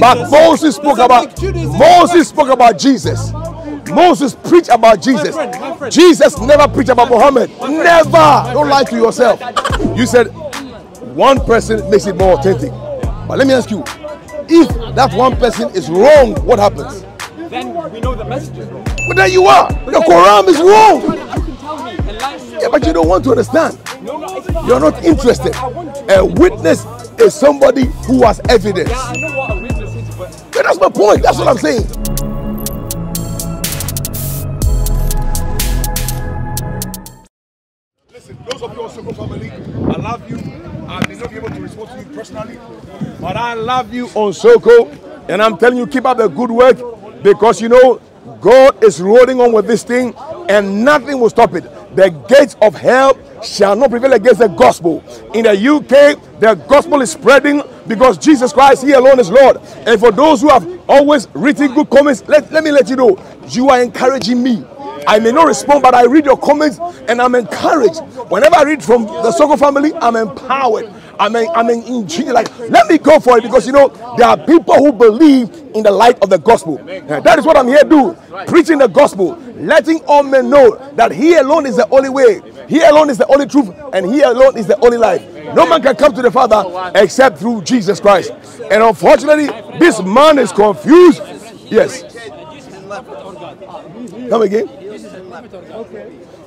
But Moses spoke about Moses spoke about Jesus. Moses preached about Jesus. friend, my friend. Jesus never preached about Muhammad. Never. Don't lie to yourself. You said one person makes it more authentic. But let me ask you, if that one person is wrong, what happens? Then we know the message is wrong. But there you are. The Quran is wrong. You can tell me and lie. Yeah, but you don't want to understand. You're not interested. I want to. A witness is somebody who has evidence. That's my point. That's what I'm saying. Listen, those of you on SOCO family, I love you. I may not be able to respond to you personally, but I love you on SOCO, and I'm telling you, keep up the good work because you know God is rolling on with this thing, and nothing will stop it. The gates of hell shall not prevail against the gospel. In the UK, the gospel is spreading because Jesus Christ, He alone is Lord. And for those who have always written good comments, let, let me let you know, you are encouraging me. I may not respond, but I read your comments and I'm encouraged. Whenever I read from the SOCO family, I'm empowered. I'm, en- I'm en- intrigued. Like, let me go for it because you know there are people who believe in the light of the gospel. And that is what I'm here to do. Preaching the gospel, letting all men know that He alone is the only way, He alone is the only truth, and He alone is the only life. No man can come to the Father except through Jesus Christ. And unfortunately, this man is confused. Yes. Come again.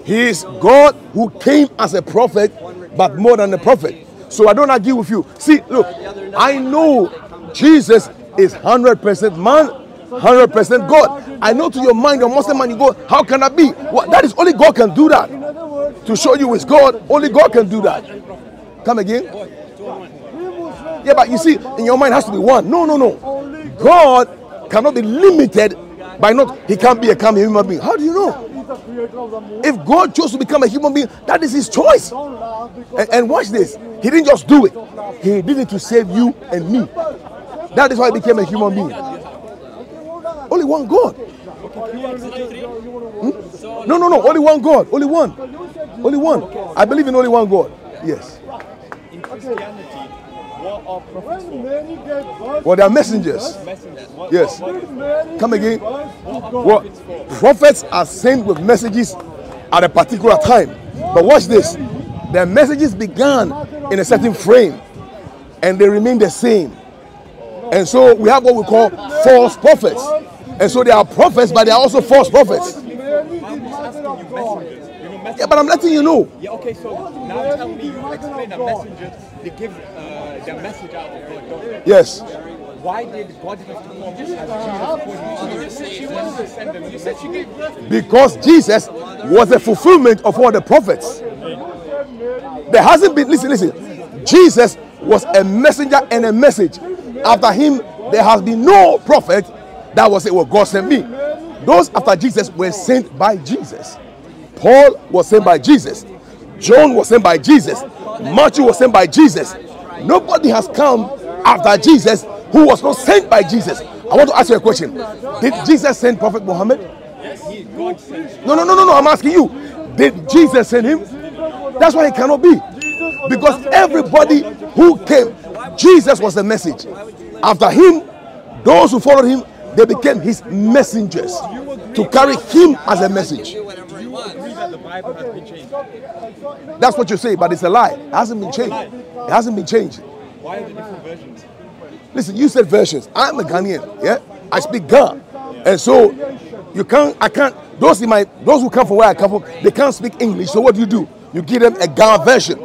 He is God who came as a prophet, but more than a prophet. So I don't argue with you. See, look, I know Jesus is 100% man, 100% God. I know to your mind, your Muslim man, you go, how can that be? Well, that is only God can do that. To show you it's God, only God can do that. Come again. Yeah, but you see, in your mind has to be one. No, no, no. God cannot be limited by not, he can't be a human being. How do you know? If God chose to become a human being, that is his choice. And, and watch this. He didn't just do it. He did it to save you and me. That is why he became a human being. Only one God. Hmm? No, no, no. Only one God. Only one. Only one. I believe in only one God. Yes. in Christianity, what are prophets for? Well, they are messengers. Messengers. What, Yes. what- what- Come again. what prophets prophets are sent with messages at a particular time. But watch this. Their messages began in a certain frame and they remain the same. And so we have what we call false prophets. And so they are prophets, but they are also false prophets. Yeah, but I'm letting you know. Yeah, okay, so now tell me, you explain that messengers, they give their message out of God. Yes. Why did God have to come as Jesus according to send them the message? Because Jesus was a fulfillment of all the prophets. There hasn't been, listen, listen. Jesus was a messenger and a message. After him, there has been no prophet that was it, well, God sent me. Those after Jesus were sent by Jesus. Paul was sent by Jesus. John was sent by Jesus. Matthew was sent by Jesus. Nobody has come after Jesus who was not sent by Jesus. I want to ask you a question. Did Jesus send Prophet Muhammad? No, no, no, no, no. I'm asking you. Did Jesus send him? That's why he cannot be. Because everybody who came, Jesus was the message. After him, those who followed him, they became his messengers to carry him as a message. The Bible has been changed. That's what you say, but it's a lie. It hasn't been changed. It hasn't been changed. Why are there different versions? Listen, you said versions. I'm a Ghanaian. Yeah, I speak Ga, and so you can't. I can't. Those in my those who come from where I come from, they can't speak English. So what do you do? You give them a Ga version.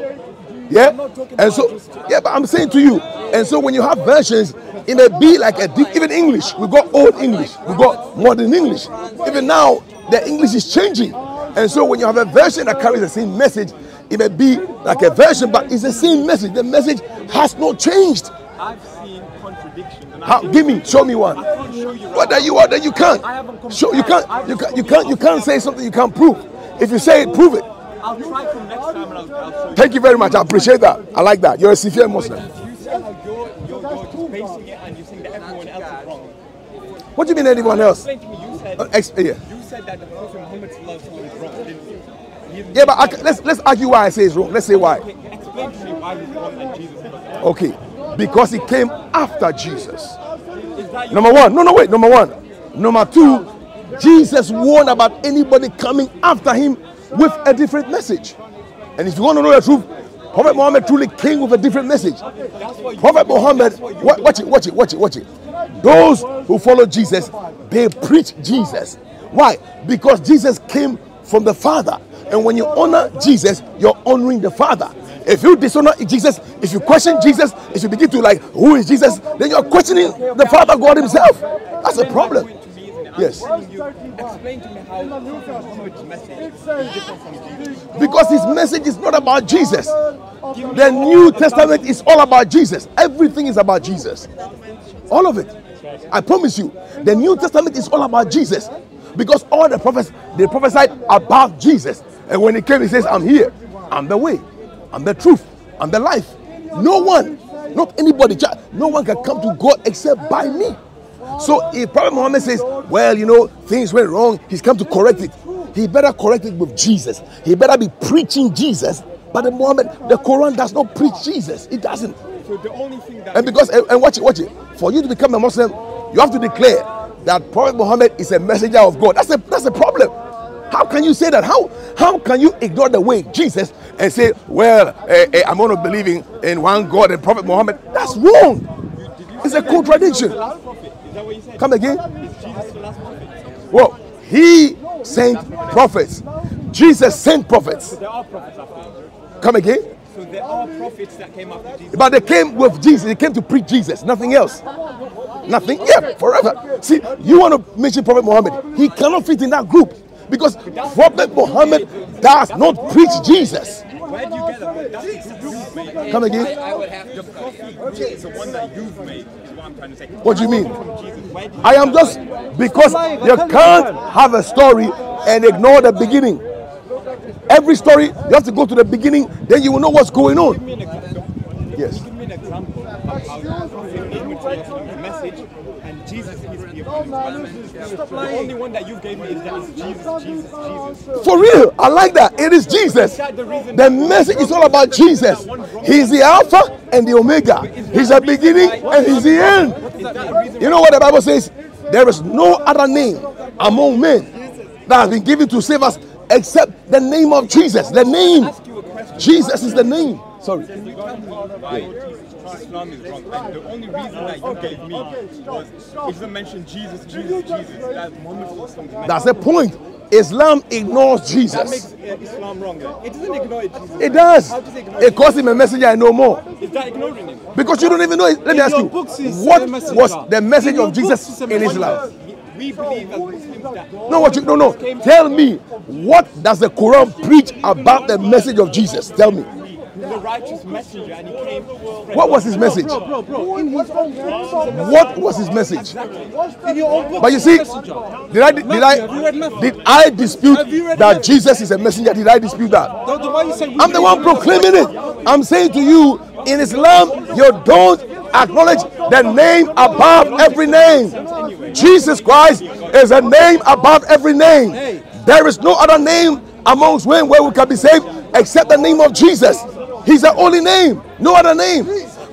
Yeah, and so yeah, but I'm saying to you, and so when you have versions, it may be like a deep, even English. We got old English, we got modern English. Even now, the English is changing, and so when you have a version that carries the same message, it may be like a version, but it's the same message. The message has not changed. I've seen contradictions. How, give me, show me one. can't show you right What that you are that you can't. I haven't Show you can't. You can't. You can't. You can't say something you can't prove. If you say it, prove it. I'll try from next time and I'll, I'll show you. Thank you very much. I appreciate that. I like that. You're a sincere Muslim. You said how you're, you're, you're basing it and you're saying that everyone else is wrong. What do you mean anyone else? Explain to me, you said, Uh, yeah. you said that the Prophet Muhammad sallallahu alaihi wasallam is wrong, didn't you? He's- Yeah, but I, let's let's argue why I say it's wrong. Let's say why. Okay, explain to me why he's wrong and Jesus is wrong. Okay, because he came after Jesus. Number one. No, no, wait. Number one. Number two, Jesus warned about anybody coming after him with a different message. And if you want to know the truth, Prophet Muhammad truly came with a different message. Prophet Muhammad, watch it, watch it, watch it, watch it. Those who follow Jesus, they preach Jesus. Why? Because Jesus came from the Father. And when you honor Jesus, you're honoring the Father. If you dishonor Jesus, if you question Jesus, if you begin to like, who is Jesus? Then you're questioning the Father God Himself. That's a problem. Yes. Explain to me how Muhammad's message is different from Jesus. Because his message is not about Jesus. The New Testament is all about Jesus. Everything is about Jesus. All of it. I promise you. The New Testament is all about Jesus. Because all the prophets, they prophesied about Jesus. And when he came, he says, I'm here. I'm the way. I'm the truth. I'm the life. No one, not anybody, no one can come to God except by me. So if Prophet Muhammad says, well, you know, things went wrong, he's come to correct it. He better correct it with Jesus. He better be preaching Jesus. But the Muhammad, the Quran does not preach Jesus. It doesn't. So the only thing that And because and, and watch it, watch it. For you to become a Muslim, you have to declare that Prophet Muhammad is a messenger of God. That's a that's a problem. How can you say that? How how can you ignore the way Jesus and say, well, eh, eh, I'm only believing in one God and Prophet Muhammad? That's wrong. It's a contradiction. Come again. Well, he sent prophets. Jesus sent prophets. Come again. So there are prophets that came after Jesus. But they came with Jesus. They came to preach Jesus. Nothing else. Nothing. Yeah, forever. See, you want to mention Prophet Muhammad. He cannot fit in that group because Prophet Muhammad does not preach Jesus. Where do you get that? That's you've made. Come again. I would have the prophet is the one that you've made. Is what I'm trying to say. What do you mean? From Jesus. Where do you I am just because you can't have a story and ignore the beginning. Every story, you have to go to the beginning, then you will know what's going on. give me an example? Yes. Give me an example of how the prophet came with message and Jesus needs to be upon his commandment. The only one that you gave me is that is Jesus, Jesus, Jesus. For real, I like that. It is Jesus. The message is all about Jesus. He's the Alpha and the Omega. He's the beginning and he's the end. Is that the reason You know what the Bible says? There is no other name among men that has been given to save us except the name of Jesus. The name. Jesus is the name. Sorry. why Islam is wrong? And the only reason that you gave me was it doesn't mention Jesus, Jesus, Jesus. That's Muhammad Sallallahu That's the point. Islam ignores That Jesus. makes uh, Islam wrong. then. It doesn't ignore Jesus. It does. How does it ignore It calls him a messenger and no more. Is that ignoring him? Because you don't even know it. Let me ask you. What was the message of Jesus books is a in. Islam? We believe as Muslims that No, what you no no. Tell me what does the Quran preach about the message of Jesus? Tell me. Righteous messenger and he came. What was his message? Bro, bro, bro, in his own What was his message? in your own books, But you see, did I did Have you read I did I dispute Have you read that Jesus is a messenger? Did I dispute that? The- the- why you say we I'm the one proclaiming it. I'm saying to you, in Islam, you don't acknowledge the name above every name. Jesus Christ is a name above every name. There is no other name amongst men where we can be saved except the name of Jesus. He's the only name, no other name.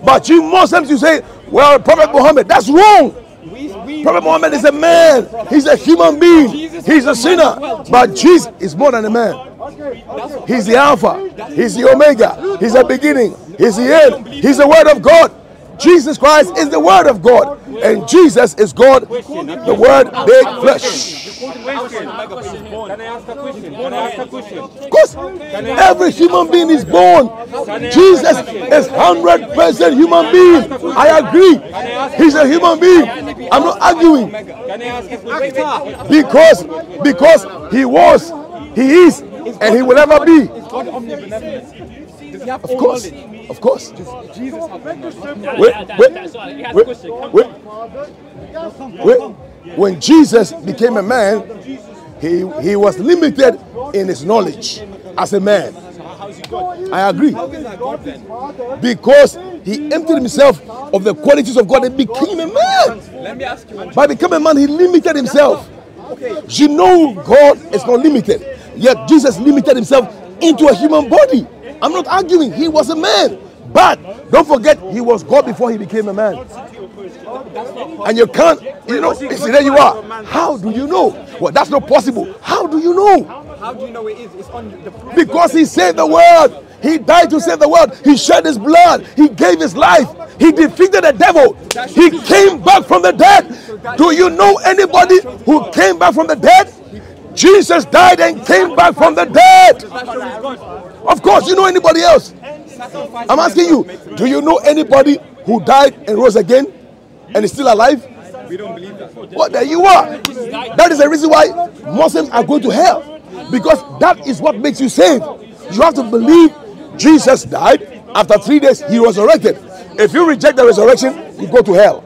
But you Muslims, you say, well, Prophet Muhammad, that's wrong. Prophet Muhammad is a man. He's a human being. He's a sinner. But Jesus is more than a man. He's the Alpha. He's the Omega. He's the beginning. He's the end. He's the Word of God. Jesus Christ is the Word of God. And Jesus is God, the Word made flesh. Can I ask a question? Can I ask a question? Of course, every human being is born. Jesus is 100% human being. I agree. He's a human being. I'm not arguing. Because because he was he is and he will ever be God omnibenevolent. Does he have of course knowledge? of course Jesus have all knowledge. wait, wait, that's why he has a wait, wait, wait. when jesus became a man he he was limited in his knowledge as a man i agree How is that God then? because he emptied himself of the qualities of god and became a man Let me ask you one by becoming a man he limited himself You know God is not limited. Yet Jesus limited himself into a human body. I'm not arguing. He was a man. But don't forget, he was God before he became a man. And you can't, you know, you see, there you are. How do you know? Well, that's not possible. How do you know? How do you know it is? It's on the proof. Because he saved the world. He died to save the world. He shed his blood. He gave his life. He defeated the devil. He came back from the dead. Do you know anybody who came back from the dead? Jesus died and came back from the dead. Of course, you know anybody else? I'm asking you, do you know anybody who died and rose again and is still alive? We don't believe that. Well, there you are. That is the reason why Muslims are going to hell. Because that is what makes you saved. You have to believe Jesus died. After three days, he resurrected. If you reject the resurrection, you go to hell.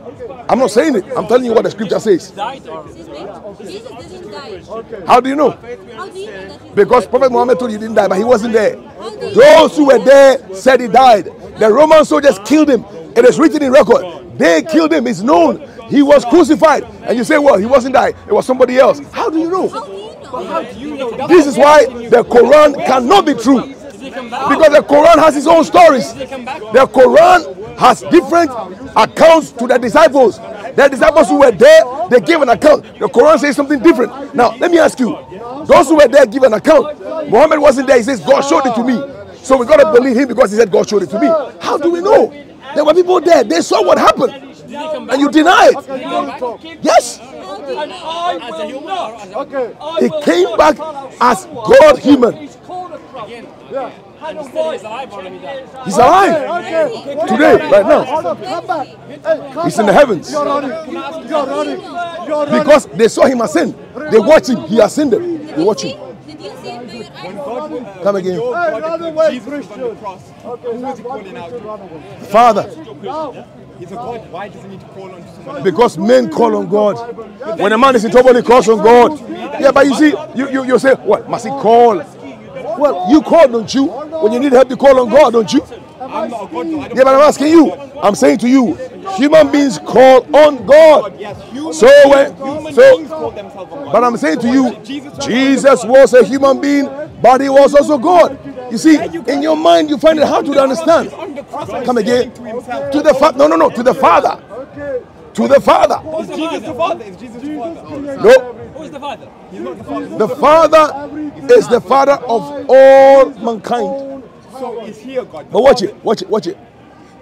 I'm not saying it. I'm telling you what the scripture says. Jesus didn't die. How do you know? How do you know that he Because Prophet Muhammad told you he didn't die, but he wasn't there. How do you Those who were there said he died. The Roman soldiers killed him. It is written in record. They killed him. It's known. He was crucified. And you say, well, he wasn't died. It was somebody else. How do you know? How do you know? This is why the Quran cannot be true. Because the Quran has its own stories. The Quran has different accounts to the disciples. The disciples who were there, they gave an account. The Quran says something different. Now, let me ask you those who were there give an account. Muhammad wasn't there. He says, God showed it to me. So we got to believe him because he said, God showed it to me. How do we know? There were people there. They saw what happened. And you deny it. Yes. As a human or as a Okay. He came back as God human. And still he's alive or he died? He's alive. Okay. Today, right now. Come back. Hey, He's in the heavens. You're running. You're running. You're running. Because they saw him ascend. They watch him. He ascended. They watch him. Did you see it with your eyes? Come again. Your Hey, God, away, Jesus was on the cross. Okay, Who he calling out? Christian run away. Father, He's a God. Why does he need to call on someone? because men call on God. When a man is in trouble, he calls on God. Yeah, but you see, you, you, you say, what? Must he call? Well, you call, don't you? When you need help, you call on God, don't you? I'm not a God. though. Yeah, but I'm asking you. I'm saying to you, human beings call on God. Yes, human So when, so, beings call themselves on God. But I'm saying to you, Jesus- was a human being, but he was also God. You see, in your mind, you find it hard to understand. on the cross and Come again. to the Father. No, no, no. To the Father. To the Father. Is Jesus the Father? Is Jesus the Father? No. Who is the father? The Father. Is the Father of all mankind. So is he a God? But watch it. Watch it. Watch it.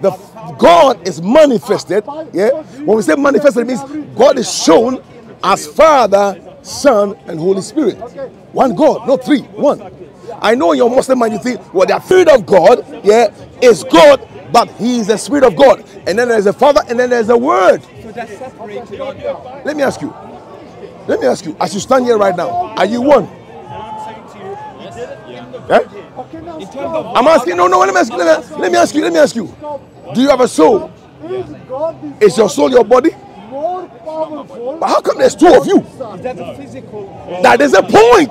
The God is manifested. Yeah. When we say manifested, it means God is shown as Father, Son, and Holy Spirit. One God, not three. One. I know your Muslim mind you think, well, the Spirit of God, yeah, is God, but He is the Spirit of God. And then there's a Father, and then there's a Word. So that's separated Let me ask you. Let me ask you, as you stand here right now, are you one? Okay, now stop. I'm asking, no, no, let me ask you, let me, let me ask you, let me ask you. Do you have a soul? Is Is your soul your body? But how come there's two of you? is that a physical? That is a point.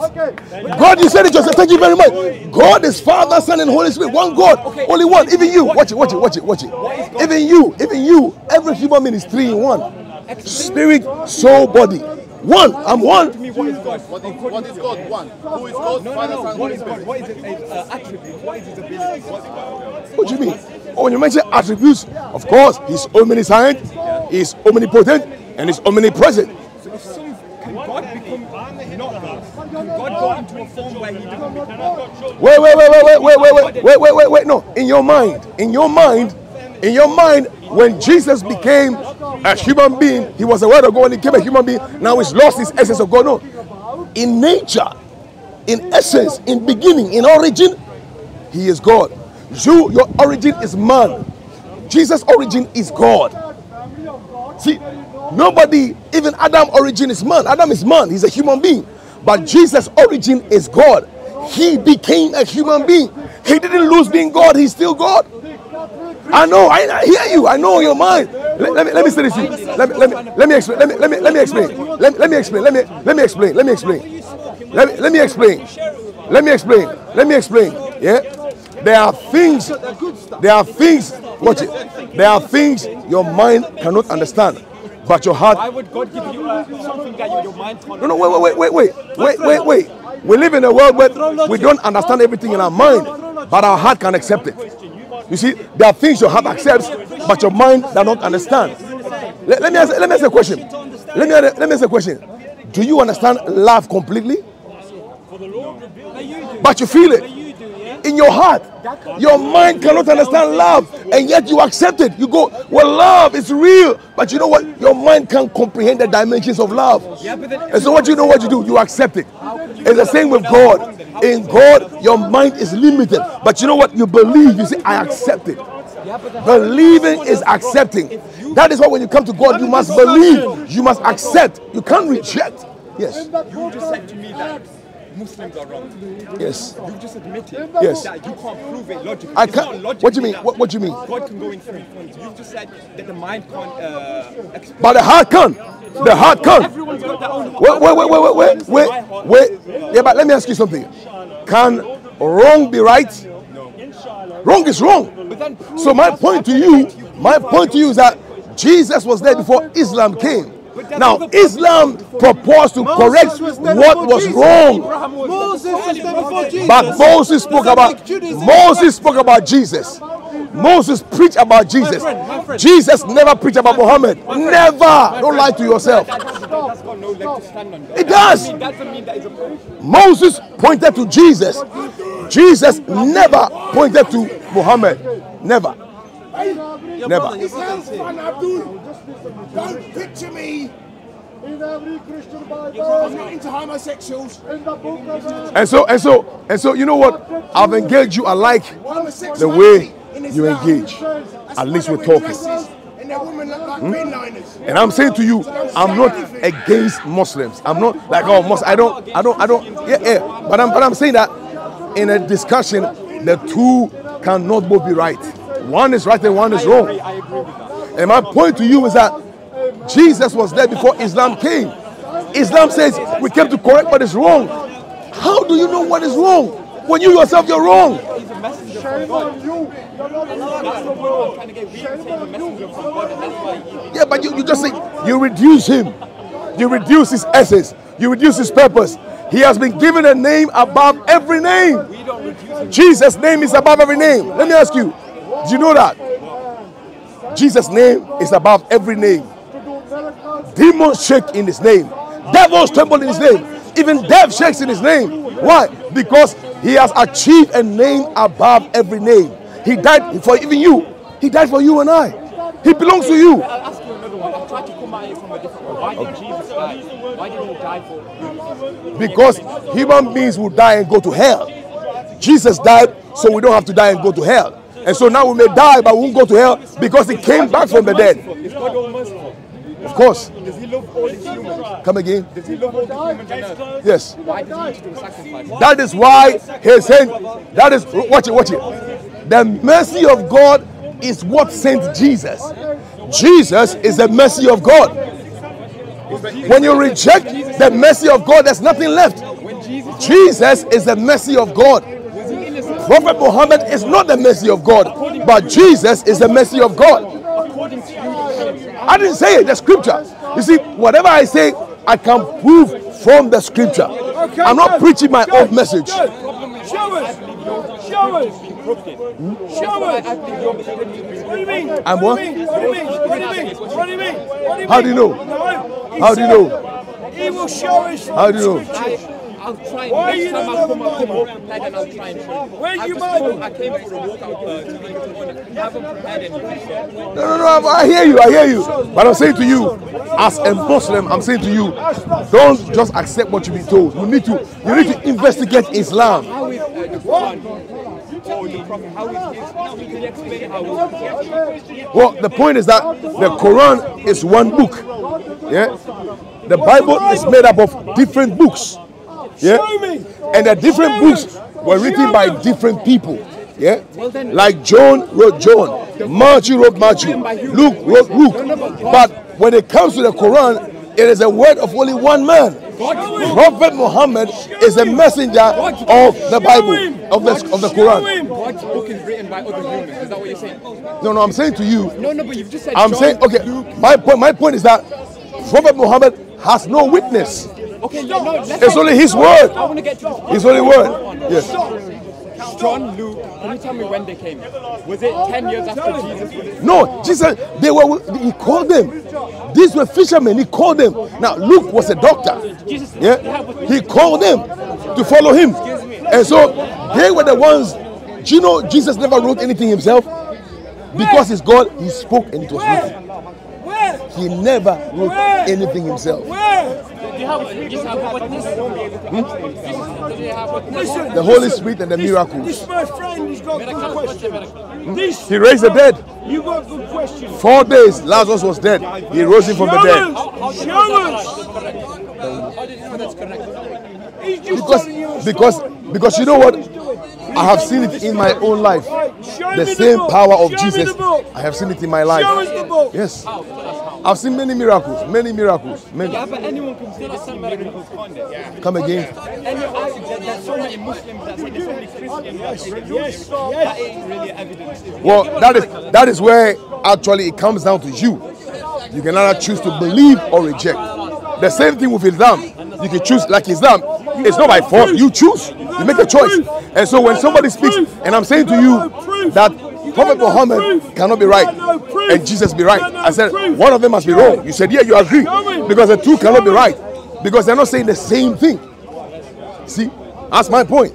God, you said it yourself. Thank you very much. God is Father, Son, and Holy Spirit. One God, only one. Even you. Watch it, watch it, watch it, watch it. Even you, even you. Every human being is three in one. Spirit, soul, body. One. I'm one. To me, what is God? What is, what is God? One. Who is God? No, no, Father, no. Son, What Holy is God? What is his uh, attribute? What is his ability? What, What do you mean? Oh, when you mention attributes, of course, He's omniscient, He's omnipotent, and He's omnipresent. so if can God become not God? Can God go into a form where he doesn't become Wait, wait, wait, wait, wait, wait, wait, wait, wait, wait, wait, wait. No, in your mind, in your mind, in your mind, when Jesus became a human being, he was the word of God and he became a human being. Now he's lost his essence of God. No, in nature, in essence, in beginning, in origin, he is God. You, your origin is man. Jesus' origin is God. See, nobody, even Adam origin is man. Adam is man, he's a human being. But Jesus' origin is God. He became a human being. He didn't lose being God, he's still God. I know, I, I hear you, I know your mind. Let, let me let me say this to you. Let me let me let me explain. Let me let me let me explain. Let, let me explain. Let me let me explain. Let me explain. Let me let me explain. Let me explain. Let me explain. Yeah? There are things, there are things, watch it. There are things your mind cannot understand, but your heart Why would God give you uh, something that your, mind can't? no, no, wait, wait, wait, wait, wait, wait, wait. We live in a world where we don't understand everything in our mind, but our heart can accept it. You see, there are things your heart accepts, but your mind does not understand. Let, let me ask, let me ask a question. Let me let me ask a question. Do you understand love completely? But you feel it in your heart. Your mind cannot understand love, and yet you accept it. You go, Well, love is real, but you know what? Your mind can't comprehend the dimensions of love. And so, what you know what you do? You accept it. It's the same with God. In God, your mind is limited, but you know what? You believe. You say, I accept it. Believing is accepting. That is why when you come to God, you must believe. You must accept. You can't reject. Yes. You just said to me that Muslims are wrong. Yes. You just admitted Yes. that you can't prove it logically. I can't- logically what do you mean? What- what do you mean? God can go in three forms. You've just said that the mind can't uh. But the heart can. The heart can. Everyone's got their own Wait, wait, wait, wait, wait, wait, wait, wait. Yeah, but let me ask you something. Can wrong be right? No. Wrong is wrong. So my point to you, my point to you is that Jesus was there before Islam came. Now Islam proposed to correct what was wrong, Moses was Jesus. but Moses spoke about Moses spoke about Jesus. Moses preached about Jesus. Jesus never preached about Muhammad. Never. Don't lie to yourself. That's got no leg to stand on. It does. I mean, doesn't mean that is a proof. Moses pointed to Jesus. Jesus never pointed to Muhammad. Never. Never. Fun, Abdul. Don't picture me. In every Christian I'm Bible, not into homosexuals. in the book of And so and so and so you know what? I've engaged you. I like the way you engage. At least we're talking. And their women look like hmm? bin liners. And I'm saying to you, I'm not against Muslims. I'm not like oh Muslim. I don't I don't I don't yeah yeah. But I'm but I'm saying that in a discussion, the two cannot both be right. One is right and one is wrong. And my point to you is that Jesus was there before Islam came. Islam says we came to correct what is wrong. How do you know what is wrong when you yourself you're wrong? shame on you. Yeah, but you, you just say you reduce him, you reduce his essence, you reduce his purpose. He has been given a name above every name. Jesus' name is above every name. Let me ask you, do you know that? Jesus' name is above every name. To do miracles, Demons shake in his name. Devils tremble in his name. Even death shakes in his name. Why? Because he has achieved a name above every name. He died for even you. He died for you and I. He belongs to you. I'll ask you another one. I'll try to come at it from a different. Why did Jesus die? Why did he die for? Because human beings will die and go to hell. Jesus died so we don't have to die and go to hell. And so now we may die, but we won't go to hell because he came back from the dead. Of course. Does he love all his humans? Come again? Does he love all the humans? Yes. Why he do sacrifice? That is why he's saying, that is, watch it, watch it. The mercy of God is what sent Jesus. Jesus is the mercy of God. When you reject the mercy of God, there's nothing left. Jesus is the mercy of God. Prophet Muhammad is not the mercy of God, but Jesus is the mercy of God. I didn't say it, the scripture. You see, whatever I say, I can prove from the scripture. I'm not preaching my own message. Show us. Show us. Show us. What do you mean? I'm what? What do you mean? What do you mean? What do you mean? What do you mean? What do you How do you know? mean? No. He How do you know? He will show us. How do you know? Scriptures. I'll try. Why next you time don't I come know up, come up prepared and I'll try and show you. Where's I've your just Bible? come- I came for a walkout uh, to make this morning. I haven't prepared anything. No, no, no. I hear you. I hear you. But I'm saying to you, as a Muslim, I'm saying to you, don't just accept what you've been told. You need to, you need to investigate Islam. How is uh, the Quran or the Prophet? How is his? Can explain how is it? Well, the point is that the Quran is one book. Yeah. The Bible is made up of different books. Yeah. Show me. And the different books were written by different people. Yeah. Like John wrote John, Matthew wrote Matthew, Luke wrote Luke. But when it comes to the Quran, it is a word of only one man. Prophet Muhammad is a messenger of the Bible, of the, of the Quran. God's book is written by other humans. Is that what you're saying? No, no, I'm saying to you, No, no, but you've just said. I'm John, saying, okay, Luke. my point, my point is that Prophet Muhammad has no witness. Okay, yeah, no, let's It's only his word. I want to get to this. His only word. Yes. John, Luke, can you tell me when they came? Was it 10 years after Jesus? No, Jesus, they were, he called them. These were fishermen, he called them. Now, Luke was a doctor. Yeah, he called them to follow him. And so they were the ones. Do you know Jesus never wrote anything himself? Because he's God, he spoke and it was written. He never wrote anything himself. The Holy Spirit and the this, miracles. This my friend has got good question. This, he raised the dead. You got good question. Four days, Lazarus was dead. He rose him from the dead. Because, because, because you know what? I have seen it in my own life. The same power of Jesus. I have seen it in my life. Yes. I've seen many miracles, many miracles, many. Yeah, but anyone can say the same miracles, can't they? Come again. And you ask, there- there's so many Muslims that say there's so many Christians that say Yes, that yes. ain't really evidence. Well, that is that is where actually it comes down to you. You can either choose to believe or reject. The same thing with Islam. You can choose like Islam. It's not by force. You choose. You make a choice. And so when somebody speaks, and I'm saying to you that Prophet Muhammad cannot be right and Jesus be right, I said one of them must be wrong. You said yeah, you agree. Because the two cannot be right. Because they're not saying the same thing. See, that's my point.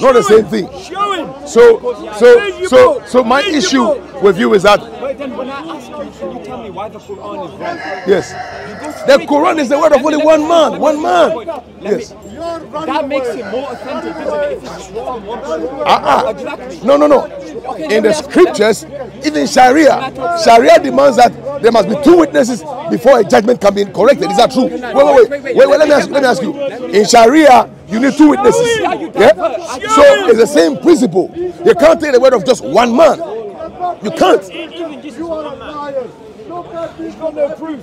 Not the same thing. So, so, so, so my issue with you is that But then when I ask you, can you tell me why the Quran is wrong? yes, the Quran is the word of only one man, one man. Yes. That makes it more authentic, isn't it? If it's from one. Uh-uh. Exactly. No, no, no. In the scriptures, even Sharia, Sharia demands that there must be two witnesses before a judgment can be corrected. Is that true? Wait, wait, wait, wait, wait. Let me ask, let me ask you. In Sharia, you need two witnesses. Yeah. So it's the same principle. You can't take the word of just one man. You can't. You are a liar. Look at this got no proof.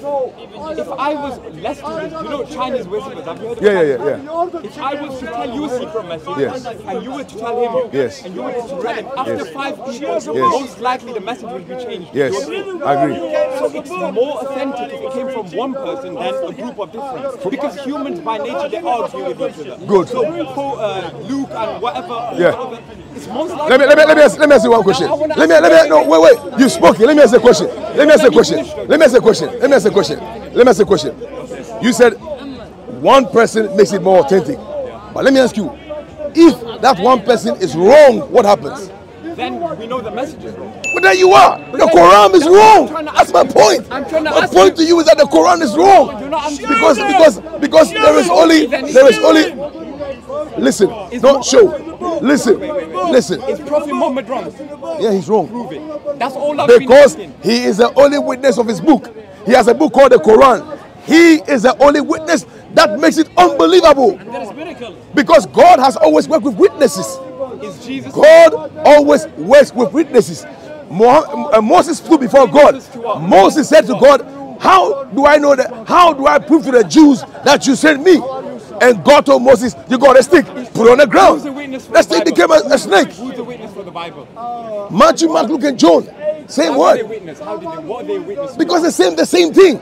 If I was less stupid, you know Chinese whispers, have you heard of Yeah, yeah, yeah, yeah. If I was to tell you a secret message, Yes. and you were to tell him, Yes. and you were to tell him, after Yes. five people, most likely the message will be changed. Yes, I agree. So it's more authentic if it came from one person than a group of different. Because humans by nature, they argue with each other. Good. So Paul, uh, Luke and whatever, Yeah. whatever, it's most likely. Let me let me let me ask, let me ask you one question. Let me let me no wait wait. You spoke. it. Let me ask you a question. Let me ask you a question. Let me ask a question. Let me ask a question. Let me ask a question. You said one person makes it more authentic, but let me ask you, if that one person is wrong, what happens? Then we know the message is wrong. But there you are. The Quran is wrong. That's my point. I'm trying to My point to you is that the Quran is wrong You're not answering. because because because there is only there is only. Listen, don't show. Listen, listen. Is Prophet Muhammad wrong? Yeah, he's wrong. Prove it. That's all I've because he is the only witness of his book. He has a book called the Quran. He is the only witness that makes it unbelievable. There is miracle. Because God has always worked with witnesses. God always works with witnesses. Uh, Moses stood before God. Moses said to God, How do I know that? How do I prove to the Jews that you sent me? And God told Moses, You got a stick, put it on the ground. The The stick Bible? became a, a snake. Who's the witness for the Bible? Uh, Matthew, Mark, Luke, and John. Same How word. witness? How did they? What they witness? Because the same, the same thing.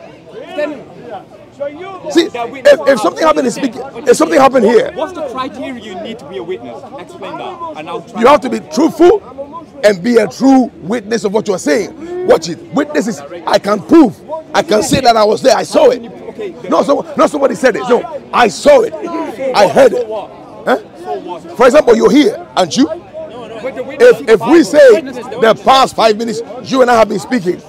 See, if, if something happened in speaking, if something happened here, what's the criteria you need to be a witness? Explain that, and I'll try. you have to be truthful and be a true witness of what you are saying. Watch it. Witnesses, I can prove. I can say that I was there. I saw it. No, so, not somebody said it. No, I saw it. I heard it. Huh? For example, you're here, aren't you? But the witness to If if we say the past five minutes, you and I have been speaking,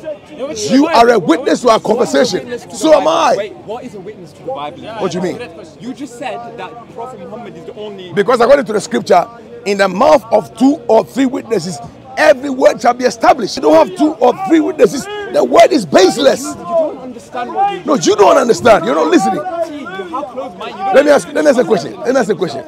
you are a witness to our conversation. To So am I. Wait, what is a witness to the Bible? What do you mean? You just said that Prophet Muhammad is the only. Because according to the scripture, in the mouth of two or three witnesses, every word shall be established. You don't have two or three witnesses, the word is baseless. Understand what you No, you don't understand. You're not listening. see. You how close mind you don't. Let me ask. Let me ask a question. Let me ask a question.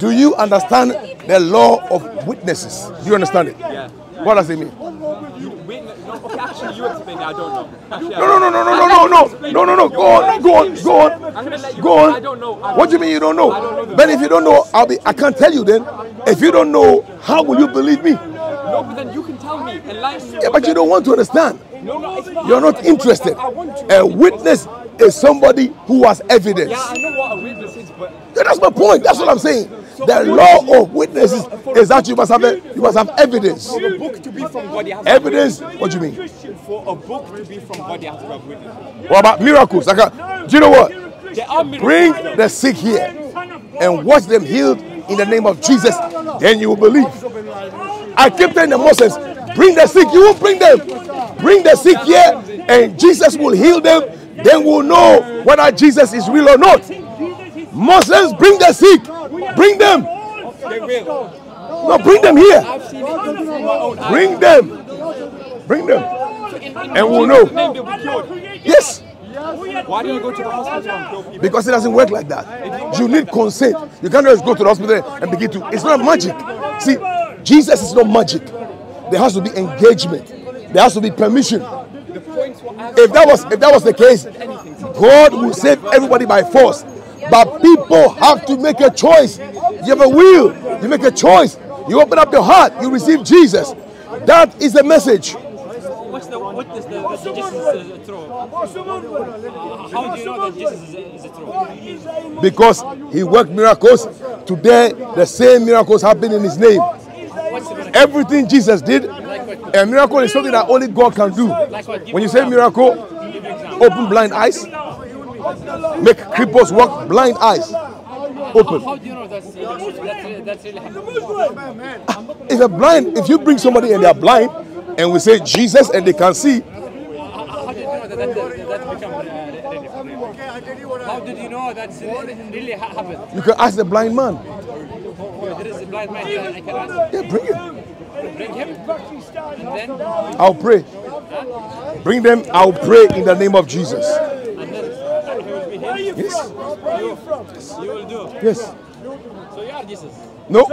Do you understand the law of witnesses? Do you understand it? Yeah. What does it mean? No, actually, you explain it. I don't know. No, no, no, no, no, no, no, no, no, no, no. Go on, go on, go I'm gonna let on, go on. I don't know. What do you mean you don't know? I don't know the But if you don't know, I'll be. I can't tell you then. If you don't know, how will you believe me? No, but then you can tell me. Enlighten me. Yeah, but you don't want to understand. No, no, it's not. You're not interested. I want to. A witness is somebody who has evidence. Yeah, I know what a witness is, but Yeah, That's my point. That's what I'm saying. The law of witnesses is that you must have a, you must have evidence. For a book to be from God, to Evidence. What do you mean? For a book to be from God, have to have witness. What about miracles? A, uh, do you know what? There are miracles. Bring the sick here and watch them healed in the name of Jesus. Then you will believe. I keep telling the Muslims, bring the sick. You won't bring them. Bring the sick here, and Jesus will heal them. Then we'll know whether Jesus is real or not. Muslims, bring the sick. Bring them. No, bring them here. Bring them. Bring them. And we'll know. Yes. Why do you go to the hospital? Because it doesn't work like that. You need consent. You can't just go to the hospital and begin to. It's not magic. See, Jesus is not magic. There has to be engagement. There has to be permission. If that was if that was the case, God will save everybody by force. But people have to make a choice. You have a will. You make a choice. You open up your heart. You receive Jesus. That is the message. What's the witness that, that Jesus is uh? How do you know that Jesus is, is? Because he worked miracles. Today, the same miracles happen in his name. The? Everything Jesus did, a miracle is something that only God can do. When you say miracle, open blind eyes, make cripples walk, blind eyes open. How do you know that's, that's, really happening? If a blind, if you bring somebody and they are blind, and we say Jesus and they can see, How did you know that uh. How did you know that's really happened? you can ask the blind man. There is a blind man I can ask. Yeah, bring him. Bring I'll pray. Bring them. I'll pray in the name of Jesus. will be healed. Yes. You will do. Yes. So you are Jesus. No,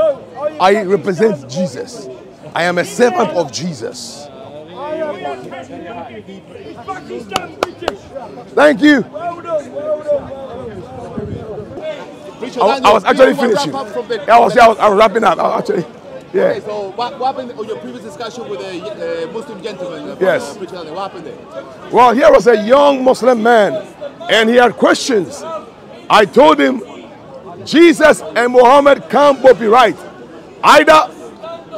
I represent Jesus. I am a servant of Jesus. Thank you. I, I was actually finishing. From I was, I was, wrapping up. I actually, yeah. So what, what happened on your previous discussion with a uh, Muslim gentleman? Yes. What happened there? Well, here was a young Muslim man, and he had questions. I told him, Jesus and Muhammad can't both be right. Either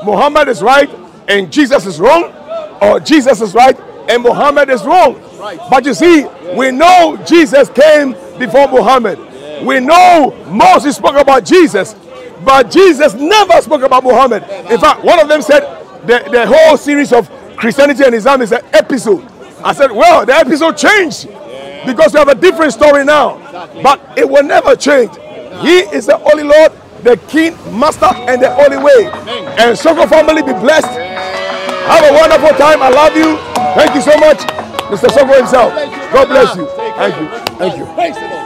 Muhammad is right and Jesus is wrong, or Jesus is right and Muhammad is wrong. Right. But you see, we know Jesus came before Muhammad. We know Moses spoke about Jesus, but Jesus never spoke about Muhammad. In fact, one of them said the, the whole series of Christianity and Islam is an episode. I said, well, the episode changed because we have a different story now, but it will never change. He is the only Lord, the King, Master, and the only way. And SOCO family be blessed. Have a wonderful time. I love you. Thank you so much, Mr. SOCO himself. God bless you. Thank you. Thank you.